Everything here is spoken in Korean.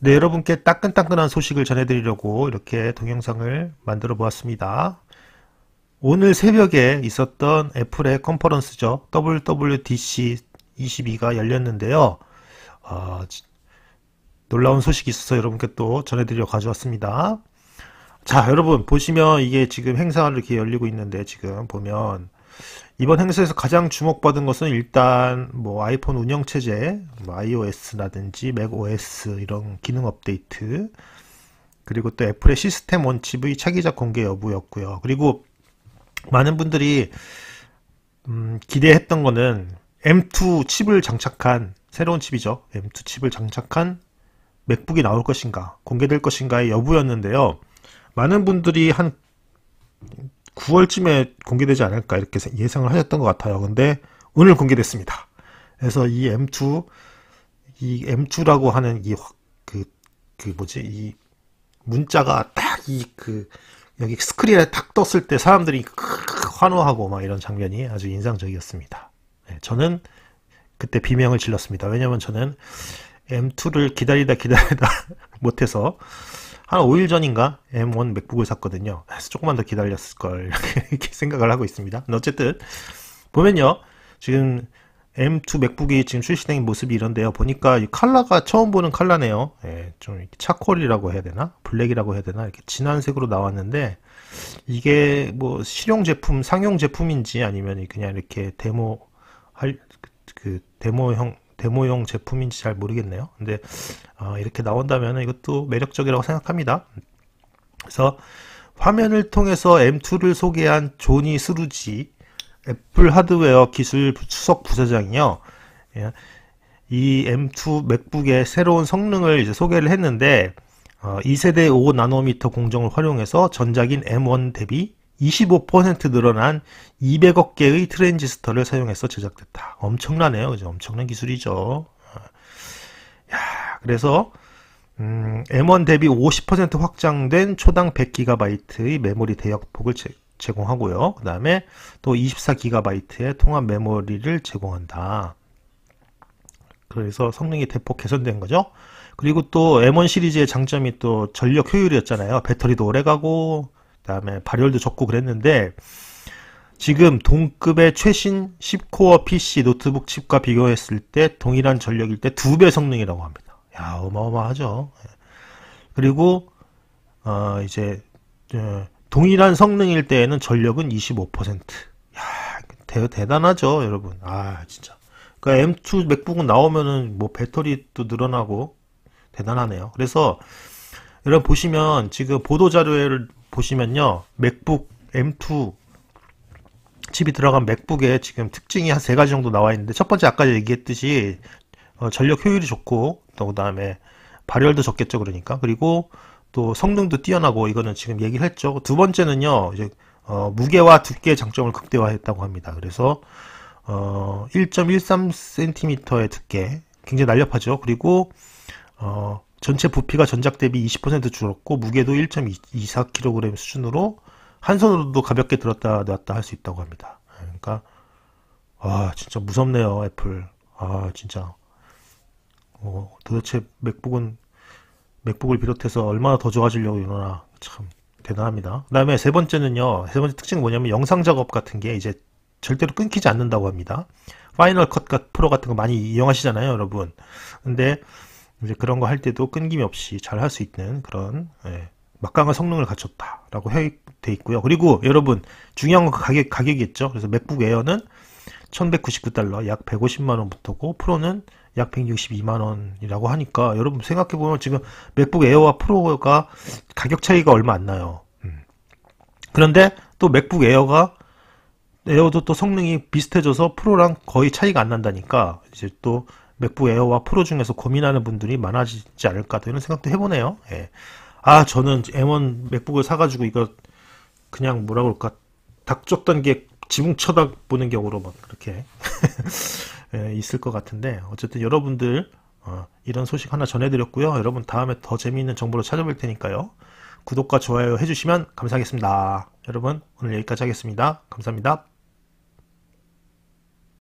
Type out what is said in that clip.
네, 여러분께 따끈따끈한 소식을 전해드리려고 이렇게 동영상을 만들어 보았습니다. 오늘 새벽에 있었던 애플의 컨퍼런스죠. WWDC 22가 열렸는데요. 어, 놀라운 소식이 있어서 여러분께 또 전해드리려 가져왔습니다. 자, 여러분 보시면 이게 지금 행사가 이렇게 열리고 있는데 지금 보면 이번 행사에서 가장 주목받은 것은 일단 뭐 아이폰 운영 체제, 뭐 iOS라든지 macOS 이런 기능 업데이트, 그리고 또 애플의 시스템 원칩의 차기작 공개 여부였고요. 그리고 많은 분들이 음, 기대했던 거는 M2 칩을 장착한 새로운 칩이죠. M2 칩을 장착한 맥북이 나올 것인가, 공개될 것인가의 여부였는데요. 많은 분들이 한 9월쯤에 공개되지 않을까 이렇게 예상을 하셨던 것 같아요. 근데 오늘 공개됐습니다. 그래서 이 M2, 이 M2라고 하는 이, 그, 그 뭐지, 이 문자가 딱 이 그, 여기 스크린에 탁 떴을 때 사람들이 환호하고 막 이런 장면이 아주 인상적이었습니다. 네, 저는 그때 비명을 질렀습니다. 왜냐면 저는 M2를 기다리다 기다리다 못해서 한 5일 전인가 M1 맥북을 샀거든요. 그래서 조금만 더 기다렸을 걸 이렇게 생각을 하고 있습니다. 어쨌든 보면요. 지금 M2 맥북이 지금 출시된 모습이 이런데요. 보니까 이 컬러가 처음 보는 컬러네요. 예, 좀 차콜이라고 해야 되나? 블랙이라고 해야 되나? 이렇게 진한 색으로 나왔는데 이게 뭐 실용 제품, 상용 제품인지 아니면 그냥 이렇게 데모 할 그 데모형 데모용 제품인지 잘 모르겠네요. 근데 어, 이렇게 나온다면 이것도 매력적이라고 생각합니다. 그래서 화면을 통해서 M2를 소개한 조니 스루지 애플 하드웨어 기술 수석 부사장이요. 예, 이 M2 맥북의 새로운 성능을 이제 소개를 했는데 어, 2세대 5나노미터 공정을 활용해서 전작인 M1 대비 25% 늘어난 200억 개의 트랜지스터를 사용해서 제작됐다. 엄청나네요. 그죠? 엄청난 기술이죠. 어. 야, 그래서 음, M1 대비 50% 확장된 초당 100GB의 메모리 대역폭을 제, 제공하고요. 그 다음에 또 24GB의 통합 메모리를 제공한다. 그래서 성능이 대폭 개선된 거죠. 그리고 또 M1 시리즈의 장점이 또 전력 효율이었잖아요. 배터리도 오래 가고 다음에 발열도 적고 그랬는데 지금 동급의 최신 10코어 PC 노트북 칩과 비교했을 때 동일한 전력일 때 두 배 성능이라고 합니다. 야 어마어마하죠. 예. 그리고 어 이제 어, 동일한 성능일 때에는 전력은 25%. 야 대, 대단하죠 여러분. 아 진짜. 그러니까 M2 맥북은 나오면은 뭐 배터리도 늘어나고 대단하네요. 그래서 여러분 보시면 지금 보도 자료를 보시면요. 맥북 M2 칩이 들어간 맥북에 지금 특징이 한 세 가지 정도 나와 있는데 첫 번째 아까 얘기했듯이 어, 전력 효율이 좋고 또 그다음에 발열도 적겠죠 그러니까. 그리고 또 성능도 뛰어나고 이거는 지금 얘기를 했죠. 두 번째는요 이제 어, 무게와 두께의 장점을 극대화했다고 합니다. 그래서 어, 1.13cm의 두께 굉장히 날렵하죠. 그리고 어, 전체 부피가 전작 대비 20% 줄었고 무게도 1.24kg 수준으로 한 손으로도 가볍게 들었다 놨다 할 수 있다고 합니다. 그러니까 아 진짜 무섭네요 애플. 아 진짜 어, 도대체 맥북은 맥북을 비롯해서 얼마나 더 좋아지려고 이러나 참 대단합니다. 그 다음에 세 번째는요. 세 번째 특징은 뭐냐면 영상 작업 같은 게 이제 절대로 끊기지 않는다고 합니다. Final Cut Pro 같은 거 많이 이용하시잖아요, 여러분. 근데 이제 그런 거 할 때도 끊김없이 잘 할 수 있는 그런 예, 막강한 성능을 갖췄다라고 돼 있고요. 그리고 여러분 중요한 건그 가격 가격이겠죠. 그래서 맥북 에어는 1199달러 약 150만 원부터고 프로는 약 162만 원이라고 하니까 여러분 생각해 보면 지금 맥북 에어와 프로가 가격 차이가 얼마 안 나요. 음. 그런데 또 맥북 에어가 에어도 또 성능이 비슷해져서 프로랑 거의 차이가 안 난다니까 이제 또 맥북 에어와 프로 중에서 고민하는 분들이 많아지지 않을까 이런 생각도 해보네요. 예. 아 저는 M1 맥북을 사가지고 이거 그냥 뭐라 그럴까 닥쳤던 게 지붕 쳐다보는 경우로 막 그렇게 예, 있을 것 같은데 어쨌든 여러분들 어, 이런 소식 하나 전해드렸고요. 여러분 다음에 더 재미있는 정보로 찾아볼 테니까요. 구독과 좋아요 해주시면 감사하겠습니다. 여러분 오늘 여기까지 하겠습니다. 감사합니다.